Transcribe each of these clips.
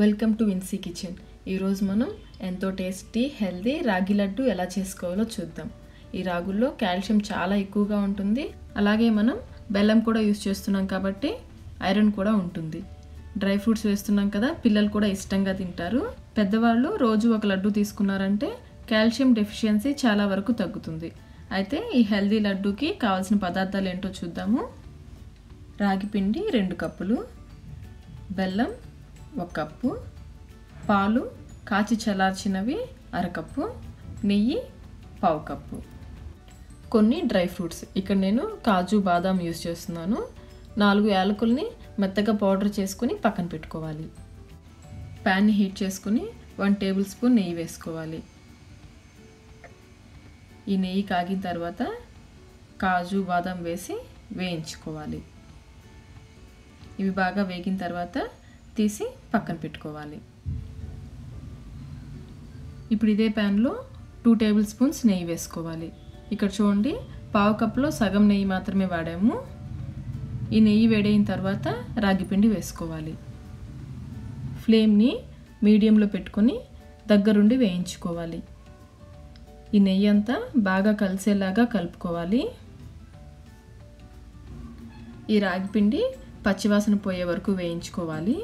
Welcome to Vincy kitchen. ఈరోజు మనం ఎంతో టేస్టీ హెల్దీ రాగి లడ్డు ఎలా చేసుకోవాలో చూద్దాం. ఈ రాగుల్లో కాల్షియం చాలా ఎక్కువగా ఉంటుంది. అలాగే మనం బెల్లం కూడా యూస్ చేస్తున్నాం కాబట్టి ఐరన్ కూడా ఉంటుంది. డ్రై ఫ్రూట్స్ వేస్తున్నాం కదా పిల్లలు కూడా ఇష్టంగా తింటారు. పెద్దవాళ్ళు రోజు ఒక లడ్డు తీసుకున్నారంటే కాల్షియం డెఫిషియన్సీ చాలా వరకు తగ్గుతుంది. అయితే ఈ హెల్దీ లడ్డూకి కావాల్సిన పదార్థాలు ఏంటో చూద్దాము. రాగి పిండి రెండు కప్పులు బెల్లం ఒక కప్పు. పాలు కాచి చల్లార్చినవి అరకప్పు నెయ్యి పావు కప్పు. కొన్ని డ్రై ఫ్రూట్స్. ఇక్కడ నేను కాజు బాదాం యూస్ చేస్తున్నాను. నాలుగు యాలకుల్ని మెత్తగా పౌడర్ చేసుకుని పక్కన పెట్టుకోవాలి. ప్యాన్ని హీట్ చేసుకుని వన్ టేబుల్ స్పూన్ నెయ్యి వేసుకోవాలి. ఈ నెయ్యి కాగిన తర్వాత కాజు బాదం వేసి వేయించుకోవాలి. ఇవి బాగా వేగిన తర్వాత తీసి పక్కన పెట్టుకోవాలి. ఇప్పుడు ఇదే ప్యాన్లో టూ టేబుల్ స్పూన్స్ నెయ్యి వేసుకోవాలి. ఇక్కడ చూడండి పావు కప్లో సగం నెయ్యి మాత్రమే వాడాము. ఈ నెయ్యి వేడైన తర్వాత రాగిపిండి వేసుకోవాలి. ఫ్లేమ్ని మీడియంలో పెట్టుకొని దగ్గరుండి వేయించుకోవాలి. ఈ నెయ్యి అంతా బాగా కలిసేలాగా కలుపుకోవాలి. ఈ రాగిపిండి పచ్చివాసన పోయే వరకు వేయించుకోవాలి.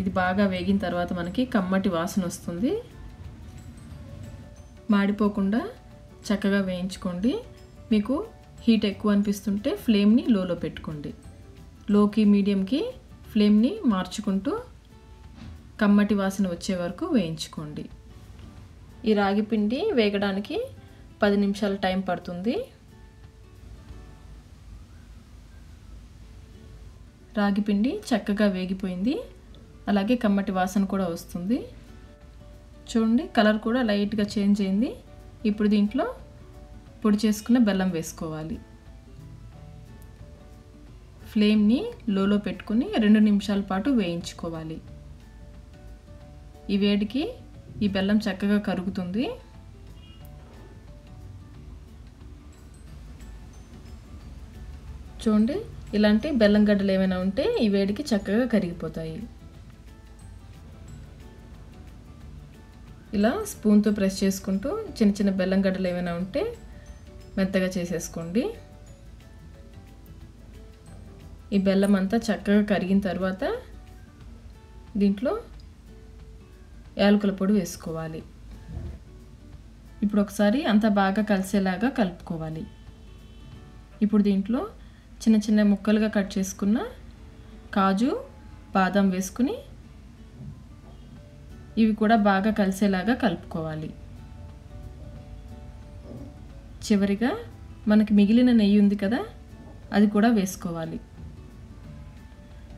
ఇది బాగా వేగిన తర్వాత మనకి కమ్మటి వాసన వస్తుంది. మాడిపోకుండా చక్కగా వేయించుకోండి. మీకు హీట్ ఎక్కువ అనిపిస్తుంటే ఫ్లేమ్ని లోలో పెట్టుకోండి. లోకి మీడియంకి ఫ్లేమ్ని మార్చుకుంటూ కమ్మటి వాసన వచ్చే వరకు వేయించుకోండి. ఈ రాగి పిండి వేగడానికి పది నిమిషాల టైం పడుతుంది. రాగి పిండి చక్కగా వేగిపోయింది. అలాగే కమ్మటి వాసన కూడా వస్తుంది. చూడండి కలర్ కూడా లైట్గా చేంజ్ అయింది. ఇప్పుడు దీంట్లో పొడి చేసుకున్న బెల్లం వేసుకోవాలి. ఫ్లేమ్ని లోలో పెట్టుకుని రెండు నిమిషాల పాటు వేయించుకోవాలి. ఈ వేడికి ఈ బెల్లం చక్కగా కరుగుతుంది. చూడండి ఇలాంటి బెల్లం గడ్డలు ఏమైనా ఉంటే ఈ వేడికి చక్కగా కరిగిపోతాయి. ఇలా స్పూన్తో ప్రెస్ చేసుకుంటూ చిన్న చిన్న బెల్లం గడ్డలు ఏమైనా ఉంటే మెత్తగా చేసేసుకోండి. ఈ బెల్లం అంతా చక్కగా కరిగిన తర్వాత దీంట్లో యాలకుల పొడి వేసుకోవాలి. ఇప్పుడు ఒకసారి అంతా బాగా కలిసేలాగా కలుపుకోవాలి. ఇప్పుడు దీంట్లో చిన్న చిన్న ముక్కలుగా కట్ చేసుకున్న కాజు బాదం వేసుకుని ఇవి కూడా బాగా కలిసేలాగా కలుపుకోవాలి. చివరిగా మనకి మిగిలిన నెయ్యి ఉంది కదా అది కూడా వేసుకోవాలి.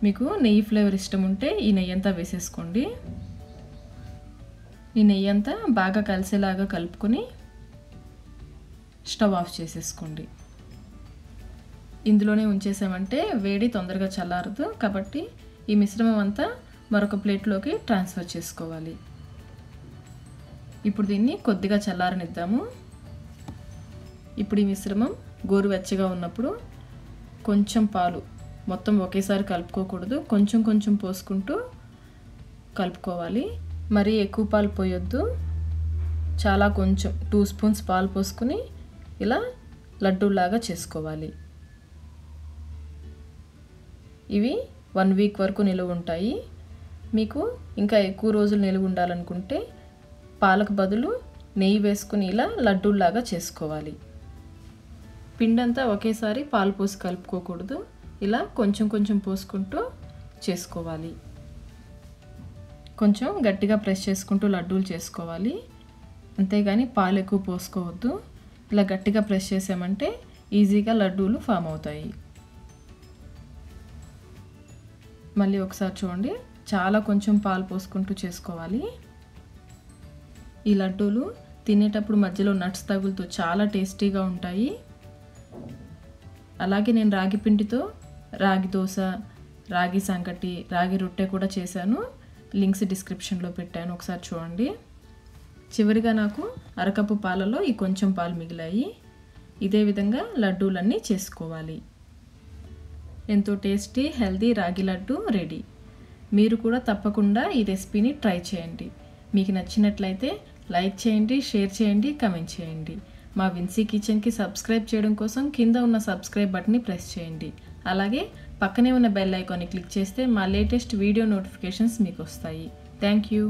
మీకు నెయ్యి ఫ్లేవర్ ఇష్టం ఉంటే ఈ నెయ్యి అంతా వేసేసుకోండి. ఈ నెయ్యి అంతా బాగా కలిసేలాగా కలుపుకొని స్టవ్ ఆఫ్ చేసేసుకోండి. ఇందులోనే ఉంచేసామంటే వేడి తొందరగా చల్లారదు కాబట్టి ఈ మిశ్రమం అంతా మరొక ప్లేట్లోకి ట్రాన్స్ఫర్ చేసుకోవాలి. ఇప్పుడు దీన్ని కొద్దిగా చల్లారనిద్దాము. ఇప్పుడు ఈ మిశ్రమం గోరువెచ్చగా ఉన్నప్పుడు కొంచెం పాలు మొత్తం ఒకేసారి కలుపుకోకూడదు. కొంచెం కొంచెం పోసుకుంటూ కలుపుకోవాలి. మరీ ఎక్కువ పాలు పోయొద్దు. చాలా కొంచెం టూ స్పూన్స్ పాలు పోసుకుని ఇలా లడ్డూలాగా చేసుకోవాలి. ఇవి వన్ వీక్ వరకు నిలువ ఉంటాయి. మీకు ఇంకా ఎక్కువ రోజులు నిలువ ఉండాలనుకుంటే పాలకు బదులు నెయ్యి వేసుకుని ఇలా లడ్డూల్లాగా చేసుకోవాలి. పిండంతా ఒకేసారి పాలు పోసి కలుపుకోకూడదు. ఇలా కొంచెం కొంచెం పోసుకుంటూ చేసుకోవాలి. కొంచెం గట్టిగా ప్రెస్ చేసుకుంటూ లడ్డూలు చేసుకోవాలి. అంతేగాని పాలు ఎక్కువ పోసుకోవద్దు. ఇలా గట్టిగా ప్రెస్ చేసామంటే ఈజీగా లడ్డూలు ఫామ్ అవుతాయి. మళ్ళీ ఒకసారి చూడండి. చాలా కొంచెం పాలు పోసుకుంటూ చేసుకోవాలి. ఈ లడ్డూలు తినేటప్పుడు మధ్యలో నట్స్ తగులుతూ చాలా టేస్టీగా ఉంటాయి. అలాగే నేను రాగి పిండితో రాగి దోశ రాగి సంకటి రాగి రొట్టె కూడా చేశాను. లింక్స్ డిస్క్రిప్షన్లో పెట్టాను. ఒకసారి చూడండి. చివరిగా నాకు అరకప్పు పాలలో ఈ కొంచెం పాలు మిగిలాయి. ఇదే విధంగా లడ్డూలన్నీ చేసుకోవాలి. ఎంతో టేస్టీ హెల్దీ రాగి లడ్డు రెడీ. మీరు కూడా తప్పకుండా ఈ రెసిపీని ట్రై చేయండి. మీకు నచ్చినట్లయితే లైక్ చేయండి షేర్ చేయండి కమెంట్ చేయండి. మా విన్సీ కిచెన్కి సబ్స్క్రైబ్ చేయడం కోసం కింద ఉన్న సబ్స్క్రైబ్ బటన్ని ప్రెస్ చేయండి. అలాగే పక్కనే ఉన్న బెల్ ఐకాన్ని క్లిక్ చేస్తే మా లేటెస్ట్ వీడియో నోటిఫికేషన్స్ మీకు వస్తాయి. Thank you.